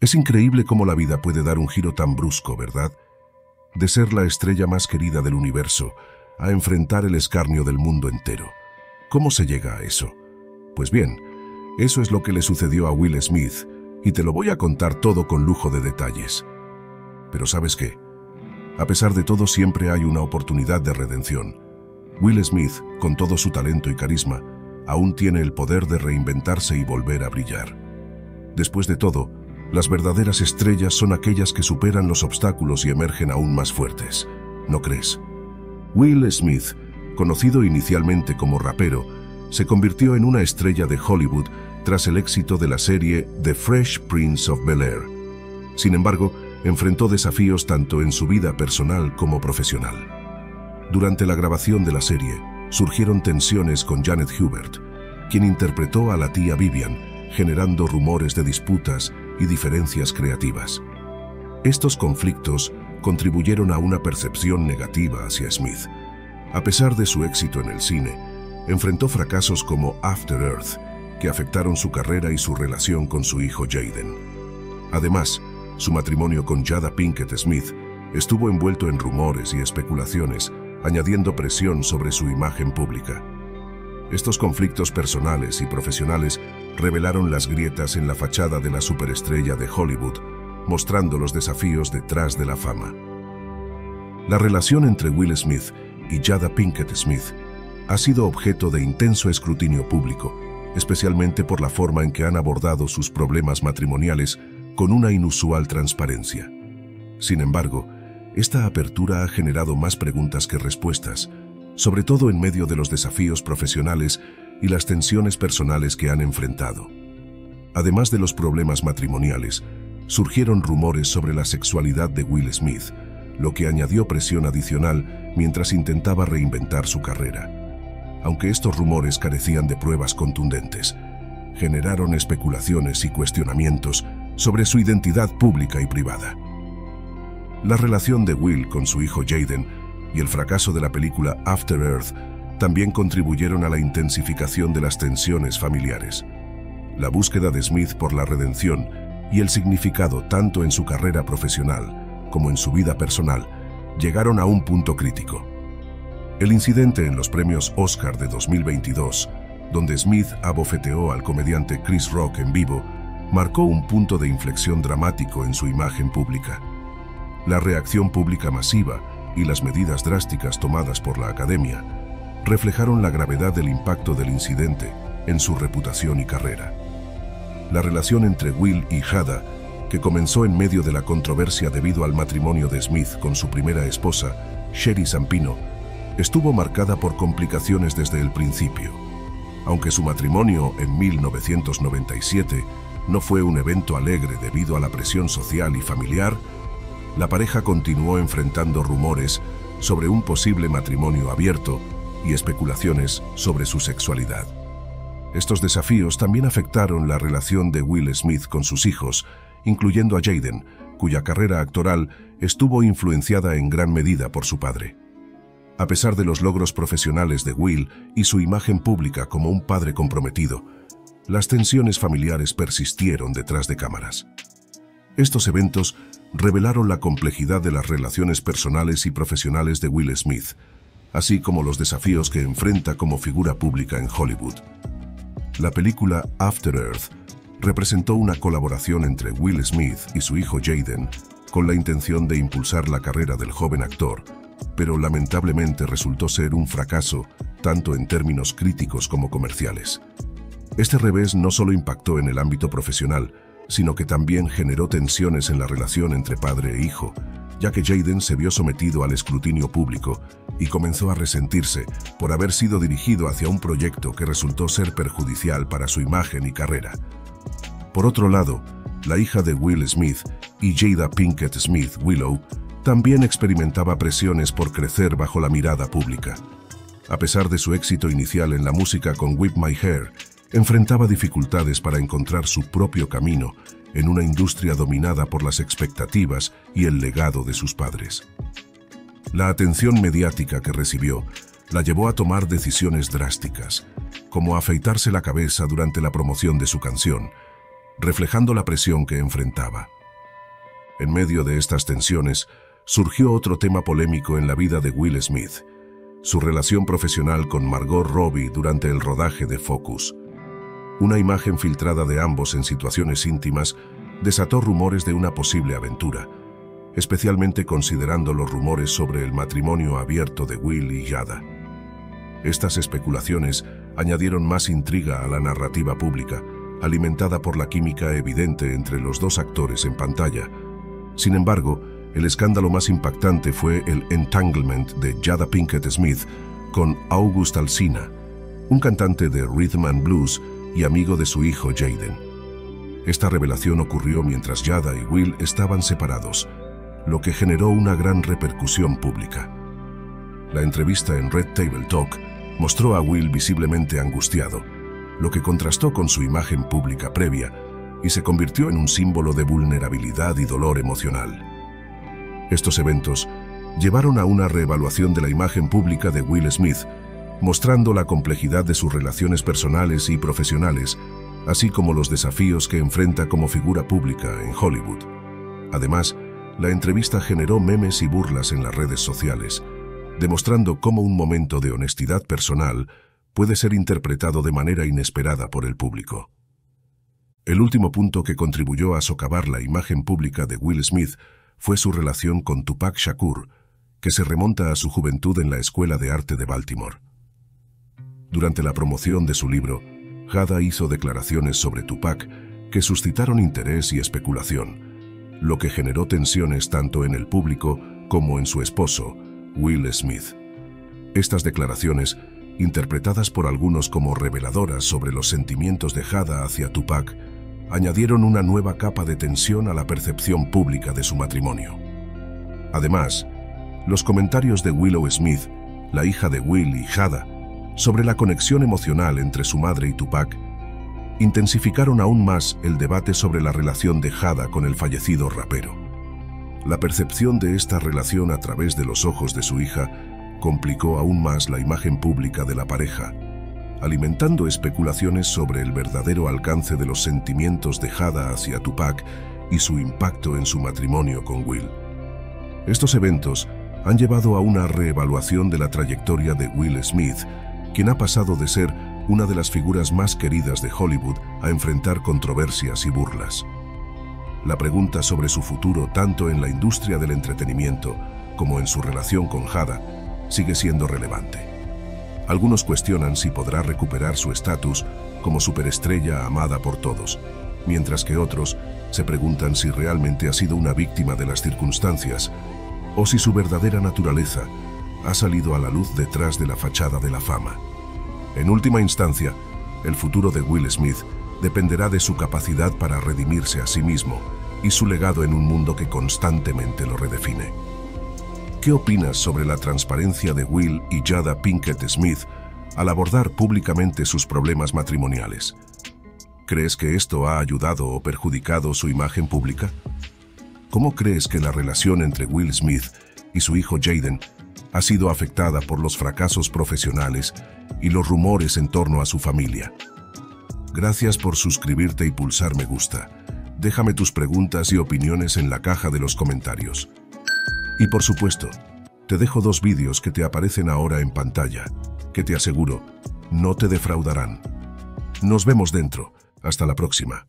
Es increíble cómo la vida puede dar un giro tan brusco, ¿verdad? De ser la estrella más querida del universo a enfrentar el escarnio del mundo entero. ¿Cómo se llega a eso? Pues bien, eso es lo que le sucedió a Will Smith, y te lo voy a contar todo con lujo de detalles. Pero ¿sabes qué? A pesar de todo siempre hay una oportunidad de redención. Will Smith, con todo su talento y carisma, aún tiene el poder de reinventarse y volver a brillar. Después de todo, las verdaderas estrellas son aquellas que superan los obstáculos y emergen aún más fuertes. ¿No crees? Will Smith, conocido inicialmente como rapero, se convirtió en una estrella de Hollywood tras el éxito de la serie The Fresh Prince of Bel-Air. Sin embargo, enfrentó desafíos tanto en su vida personal como profesional. Durante la grabación de la serie, surgieron tensiones con Janet Hubert, quien interpretó a la tía Vivian, generando rumores de disputas y diferencias creativas. Estos conflictos contribuyeron a una percepción negativa hacia Smith. A pesar de su éxito en el cine, enfrentó fracasos como After Earth, que afectaron su carrera y su relación con su hijo Jaden. Además, su matrimonio con Jada Pinkett Smith estuvo envuelto en rumores y especulaciones, añadiendo presión sobre su imagen pública. Estos conflictos personales y profesionales revelaron las grietas en la fachada de la superestrella de Hollywood, mostrando los desafíos detrás de la fama. La relación entre Will Smith y Jada Pinkett Smith ha sido objeto de intenso escrutinio público, especialmente por la forma en que han abordado sus problemas matrimoniales con una inusual transparencia. Sin embargo, esta apertura ha generado más preguntas que respuestas, sobre todo en medio de los desafíos profesionales y las tensiones personales que han enfrentado. Además de los problemas matrimoniales, surgieron rumores sobre la sexualidad de Will Smith, lo que añadió presión adicional mientras intentaba reinventar su carrera. Aunque estos rumores carecían de pruebas contundentes, generaron especulaciones y cuestionamientos sobre su identidad pública y privada. La relación de Will con su hijo Jaden y el fracaso de la película After Earth también contribuyeron a la intensificación de las tensiones familiares. La búsqueda de Smith por la redención y el significado tanto en su carrera profesional como en su vida personal llegaron a un punto crítico. El incidente en los premios Oscar de 2022, donde Smith abofeteó al comediante Chris Rock en vivo, marcó un punto de inflexión dramático en su imagen pública. La reacción pública masiva y las medidas drásticas tomadas por la Academia reflejaron la gravedad del impacto del incidente en su reputación y carrera. La relación entre Will y Hada, que comenzó en medio de la controversia debido al matrimonio de Smith con su primera esposa, Sherry Zampino, estuvo marcada por complicaciones desde el principio. Aunque su matrimonio en 1997 no fue un evento alegre debido a la presión social y familiar, la pareja continuó enfrentando rumores sobre un posible matrimonio abierto y especulaciones sobre su sexualidad. Estos desafíos también afectaron la relación de Will Smith con sus hijos, incluyendo a Jaden, cuya carrera actoral estuvo influenciada en gran medida por su padre. A pesar de los logros profesionales de Will y su imagen pública como un padre comprometido, las tensiones familiares persistieron detrás de cámaras. Estos eventos revelaron la complejidad de las relaciones personales y profesionales de Will Smith, así como los desafíos que enfrenta como figura pública en Hollywood. La película After Earth representó una colaboración entre Will Smith y su hijo Jaden con la intención de impulsar la carrera del joven actor, pero lamentablemente resultó ser un fracaso tanto en términos críticos como comerciales. Este revés no solo impactó en el ámbito profesional, sino que también generó tensiones en la relación entre padre e hijo, ya que Jaden se vio sometido al escrutinio público y comenzó a resentirse por haber sido dirigido hacia un proyecto que resultó ser perjudicial para su imagen y carrera. Por otro lado, la hija de Will Smith y Jada Pinkett Smith Willow también experimentaba presiones por crecer bajo la mirada pública. A pesar de su éxito inicial en la música con Whip My Hair enfrentaba dificultades para encontrar su propio camino en una industria dominada por las expectativas y el legado de sus padres. La atención mediática que recibió la llevó a tomar decisiones drásticas, como afeitarse la cabeza durante la promoción de su canción, reflejando la presión que enfrentaba. En medio de estas tensiones, surgió otro tema polémico en la vida de Will Smith, su relación profesional con Margot Robbie durante el rodaje de Focus. Una imagen filtrada de ambos en situaciones íntimas desató rumores de una posible aventura, especialmente considerando los rumores sobre el matrimonio abierto de Will y Yada. Estas especulaciones añadieron más intriga a la narrativa pública, alimentada por la química evidente entre los dos actores en pantalla. Sin embargo, el escándalo más impactante fue el entanglement de Jada Pinkett Smith con August Alsina, un cantante de rhythm and blues y amigo de su hijo Jaden. Esta revelación ocurrió mientras Jada y Will estaban separados, lo que generó una gran repercusión pública. La entrevista en Red Table Talk mostró a Will visiblemente angustiado, lo que contrastó con su imagen pública previa y se convirtió en un símbolo de vulnerabilidad y dolor emocional. Estos eventos llevaron a una reevaluación de la imagen pública de Will Smith, mostrando la complejidad de sus relaciones personales y profesionales, así como los desafíos que enfrenta como figura pública en Hollywood. Además, la entrevista generó memes y burlas en las redes sociales, demostrando cómo un momento de honestidad personal puede ser interpretado de manera inesperada por el público. El último punto que contribuyó a socavar la imagen pública de Will Smith fue su relación con Tupac Shakur, que se remonta a su juventud en la Escuela de Arte de Baltimore. Durante la promoción de su libro, Hada hizo declaraciones sobre Tupac que suscitaron interés y especulación, lo que generó tensiones tanto en el público como en su esposo, Will Smith. Estas declaraciones, interpretadas por algunos como reveladoras sobre los sentimientos de Hada hacia Tupac, añadieron una nueva capa de tensión a la percepción pública de su matrimonio. Además, los comentarios de Willow Smith, la hija de Will y Hada, sobre la conexión emocional entre su madre y Tupac, intensificaron aún más el debate sobre la relación de Hada con el fallecido rapero. La percepción de esta relación a través de los ojos de su hija complicó aún más la imagen pública de la pareja, alimentando especulaciones sobre el verdadero alcance de los sentimientos de Hada hacia Tupac y su impacto en su matrimonio con Will. Estos eventos han llevado a una reevaluación de la trayectoria de Will Smith, quien ha pasado de ser una de las figuras más queridas de Hollywood a enfrentar controversias y burlas. La pregunta sobre su futuro tanto en la industria del entretenimiento como en su relación con Hada sigue siendo relevante. Algunos cuestionan si podrá recuperar su estatus como superestrella amada por todos, mientras que otros se preguntan si realmente ha sido una víctima de las circunstancias o si su verdadera naturaleza ha salido a la luz detrás de la fachada de la fama. En última instancia, el futuro de Will Smith dependerá de su capacidad para redimirse a sí mismo y su legado en un mundo que constantemente lo redefine. ¿Qué opinas sobre la transparencia de Will y Jada Pinkett Smith al abordar públicamente sus problemas matrimoniales? ¿Crees que esto ha ayudado o perjudicado su imagen pública? ¿Cómo crees que la relación entre Will Smith y su hijo Jaden ha sido afectada por los fracasos profesionales y los rumores en torno a su familia? Gracias por suscribirte y pulsar me gusta. Déjame tus preguntas y opiniones en la caja de los comentarios. Y por supuesto, te dejo dos vídeos que te aparecen ahora en pantalla, que te aseguro, no te defraudarán. Nos vemos dentro. Hasta la próxima.